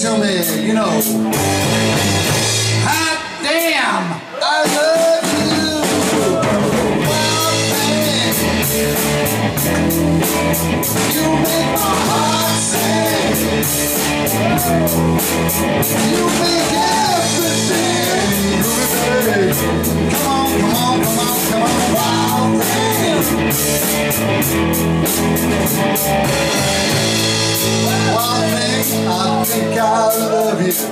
to me, you know. Hot damn, I love you. Wild thing, you make my heart sing. You make everything. Come on, come on, come on, come on, wild thing. I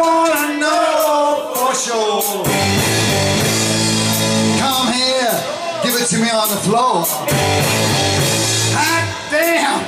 wanna know for sure. Come here, give it to me on the floor. Hot damn!